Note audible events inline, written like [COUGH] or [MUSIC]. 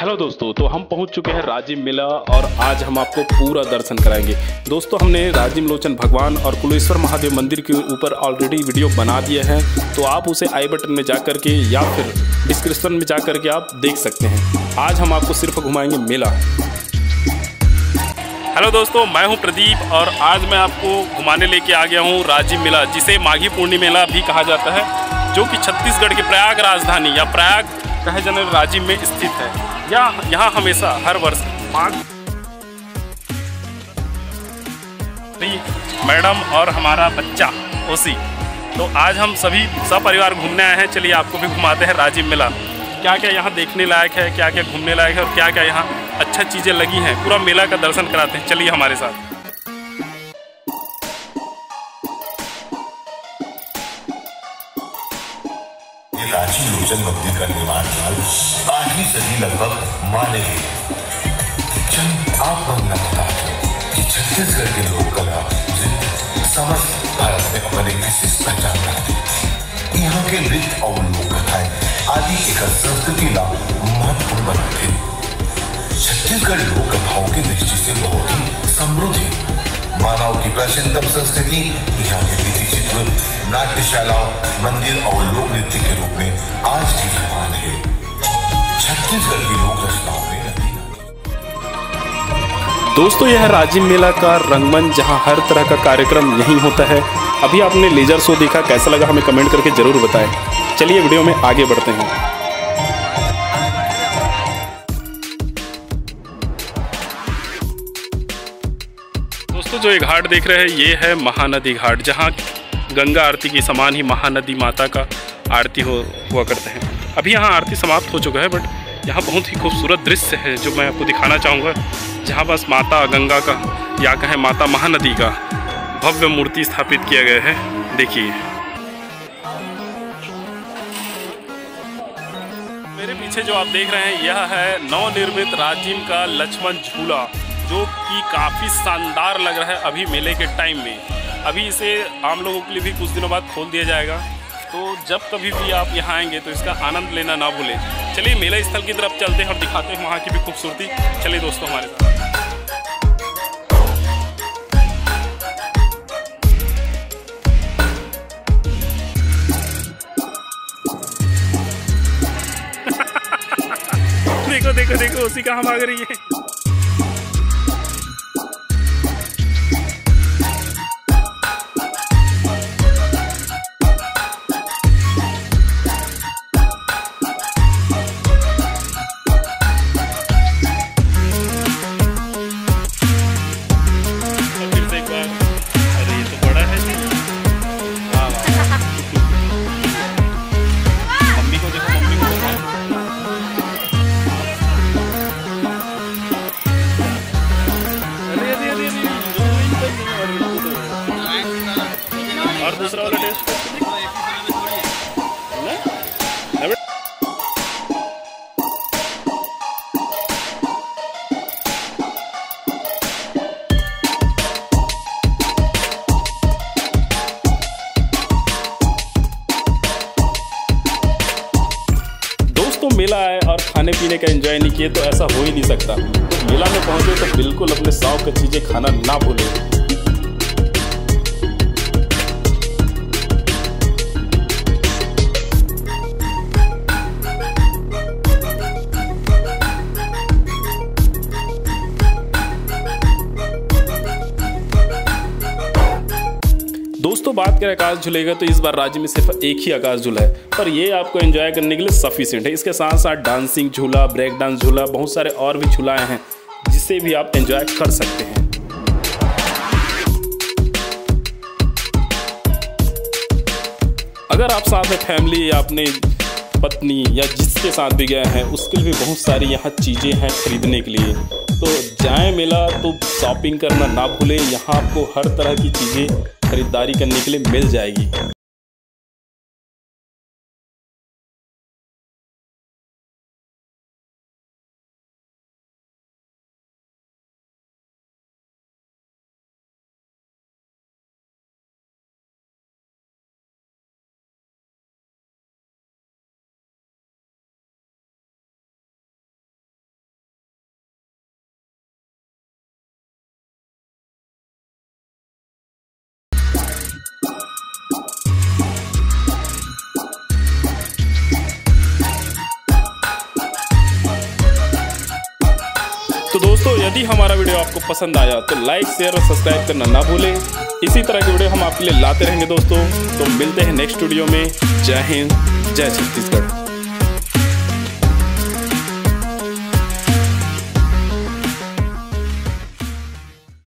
Hello दोस्तों तो हम पहुँच चुके हैं राजीव मेला और आज हम आपको पूरा दर्शन कराएँगे। दोस्तों, हमने राजीव लोचन भगवान और कुलेश्वर महादेव मंदिर के ऊपर ऑलरेडी वीडियो बना दिया है। तो आप उसे आई बटन में जा कर के या फिर डिस्क्रिप्शन में जा कर के आप देख सकते हैं। आज हम आपको सिर्फ़ घुमाएँगे मेला। हेलो दोस्तों, मैं हूँ प्रदीप और आज मैं आपको घुमाने लेके आ गया हूँ राजीव मेला, जिसे माघी पूर्णिमा मेला भी कहा जाता है, जो कि छत्तीसगढ़ की प्रयाग राजधानी या प्रयाग कहे जाने राजीव में स्थित है। या यहाँ हमेशा हर वर्ष माघ मैडम और हमारा बच्चा, ओसी। तो आज हम सभी सपरिवार घूमने आए हैं। चलिए आपको भी घुमाते हैं राजीव मेला। क्या क्या यहाँ देखने लायक है? क्या क्या घूमने लायक है? और क्या क्या यहाँ अच्छा चीज़ें लगी हैं? पूरा मेला का दर्शन कराते हैं। चलिए हमारे साथ। ये रांची लोचन मंदिर का निर्माण काल आठवीं सदी लगभग माने गए आप बनना बता कि छत्तीसगढ़ के लोक कला समस्त भारत में अपने विशिष्ट पहचान रखते हैं। यहाँ के नृत्य और लोक कथाएँ आदि एक संस्कृति का महत्वपूर्ण बनाते। छत्तीसगढ़ लोक कथाओं की दृष्टि से बहुत ही समृद्ध है मानव की प्राचीनतम संस्कृति, यहाँ के रीति चित्र नाट्यशालाओं मंदिर और लोक नृत्य के रूप में आज भी समान है। छत्तीसगढ़ की लोक रचनाओं में दोस्तों, यह राजीव मेला का रंगमंच जहाँ हर तरह का कार्यक्रम यहीं होता है। अभी आपने लेजर शो देखा, कैसा लगा हमें कमेंट करके ज़रूर बताएँ। चलिए वीडियो में आगे बढ़ते हैं। दोस्तों, जो ये घाट देख रहे हैं, ये है महानदी घाट, जहाँ गंगा आरती के समान ही महानदी माता का आरती हो, हुआ करते हैं। अभी यहाँ आरती समाप्त हो चुका है बट यहाँ बहुत ही खूबसूरत दृश्य है जो मैं आपको दिखाना चाहूँगा, जहाँ बस माता गंगा का, या कहें माता महानदी का भव्य मूर्ति स्थापित किया गया है। देखिए। मेरे पीछे जो आप देख रहे हैं, यह है नवनिर्मित राजिम का लक्ष्मण झूला। जो कि काफ़ी शानदार लग रहा है अभी मेले के टाइम में। अभी इसे आम लोगों के लिए भी कुछ दिनों बाद खोल दिया जाएगा। तो जब कभी भी आप यहाँ आएँगे तो इसका आनंद लेना ना भूलें। चलिए, मेला स्थल की तरफ़ चलते हैं और दिखाते हैं वहाँ की भी खूबसूरती। चलिए दोस्तों, हमारे साथ। [LAUGHS] देखो देखो देखो, उसी का हम आ रही है दोस्तों, मेला आए और खाने पीने का एंजॉय नहीं किए तो ऐसा हो ही नहीं सकता। मेला में पहुँचे तो बिल्कुल अपने शौक की चीज़ें खाना ना भूलें। दोस्तों, बात करें आकाश झूलेगा तो इस बार राज्य में सिर्फ़ एक ही आकाश झूला है। पर ये आपको एंजॉय करने के लिए सफिशिएंट है। इसके साथ साथ डांसिंग झूला ब्रेक डांस झूला, बहुत सारे और भी झूलाएँ हैं जिससे भी आप एंजॉय कर सकते हैं। अगर आप साथ में फैमिली या अपने पत्नी या जिसके साथ भी गए हैं, उसके लिए भी बहुत सारी यहाँ चीज़ें हैं खरीदने के लिए। तो जाए मेला तो शॉपिंग करना ना भूलें। यहाँ आपको हर तरह की चीज़ें खरीदारी करने के लिए मिल जाएगी। यदि हमारा वीडियो आपको पसंद आया तो लाइक शेयर और सब्सक्राइब करना ना भूलें। इसी तरह की वीडियो हम आपके लिए लाते रहेंगे दोस्तों। तो मिलते हैं नेक्स्ट वीडियो में। जय हिंद, जय छत्तीसगढ़।